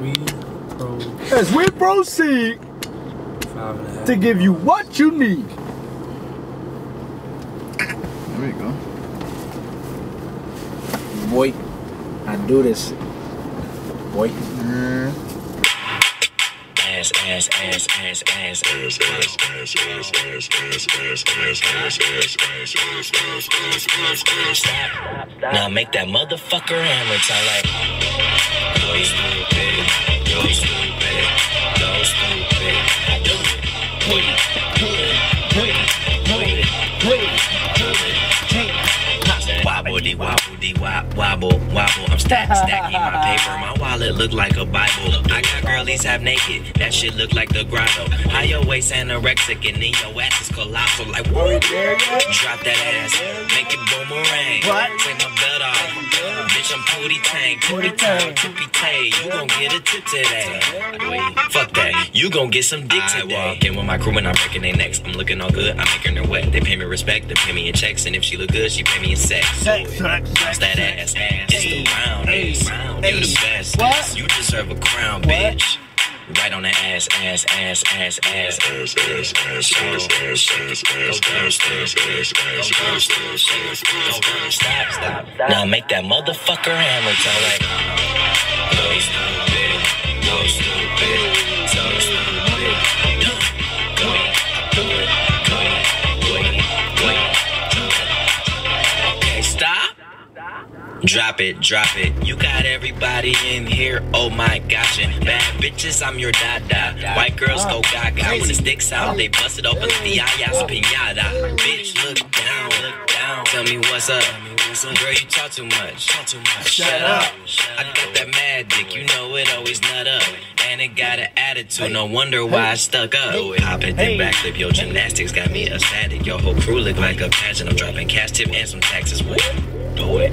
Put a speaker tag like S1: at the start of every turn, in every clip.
S1: We pro
S2: As we proceed
S1: five and a half.
S2: to give you what you need.
S3: There we go.
S2: Boy, I do this. Boy.
S4: ass, ass, ass, ass, ass, ass, ass, ass, ass, ass, ass, ass, ass, ass, ass, ass, ass, ass, ass. Now make that motherfucker hammer time like wobble wobble. I'm stack stacking my paper. My wallet look like a Bible. I got girlies half naked. That shit look like the grotto. How your waist anorexic and then your ass is colossal. Like what? Drop that ass, make it boomerang.
S2: What?
S4: Take my belt off. Bitch, I'm Pootie Tang, Pootie Tang, You gon' get a tip today. Wait, fuck that. You gon' get some dick today. I walk in with my crew and I'm breaking their necks. I'm looking all good, I'm making her wet. They pay me respect, they pay me in checks, and if she look good, she pay me in sex.
S2: Sex, sex,
S4: Bounce that ass, it's the round ass. You the best,
S2: What?
S4: you deserve a crown,
S2: What?
S4: bitch. Right on the ass, ass, ass, ass, ass, ass, ass, ass, ass, ass, ass, ass, ass, ass, ass, ass, ass, ass, ass, ass. Stop, stop. Now make that motherfucker hammer time like. Drop it, drop it. You got everybody in here. Oh my gosh. And bad bitches, I'm your dada. White girls go ah, gaga. When the sticks out, they bust it open. The ayas pinata. Bitch, look down, look down. Tell me what's up. Girl, you talk too much. Talk too much. Shut up. I got that mad dick. You know it always nut up. And it got an attitude. No wonder why I stuck up. Hop it, then backflip. Your gymnastics got me ecstatic. Your whole crew look like a pageant. I'm dropping cash tip and some taxes. What? Do it.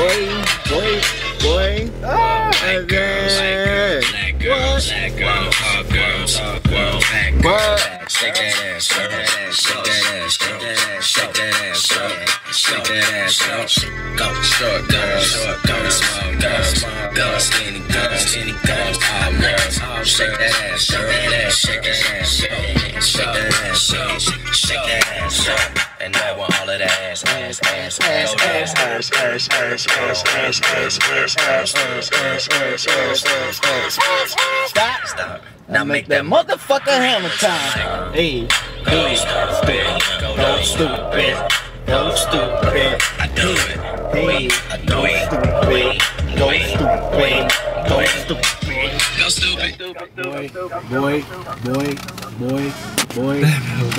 S2: Boy, boy, boy. Ah,
S4: Black girls, black girls, black girls, hot girls, hot girls, black girls. Shake that ass, shake that ass, shake that ass, shake that ass, shake that ass, shake that ass, go short girls, short girls, small girls, girls, skinny girls, skinny girls, all girls. Shake that ass, shake that ass, shake that ass, shake that ass, shake that ass. And I want all of that ass, ass, ass, ass, ass, ass, ass, ass, ass, ass, ass, ass, ass, ass, ass, ass, ass. ass, ass.
S2: Stop.
S4: Stop.
S2: Now make that motherfucker hammer time. Hey,
S4: Go stupid, go stupid,
S2: go stupid.
S4: I do it.
S2: Hey,
S4: I do it.
S2: go stupid. Go stupid.
S4: Go stupid.
S2: Boy, boy, boy, boy, boy.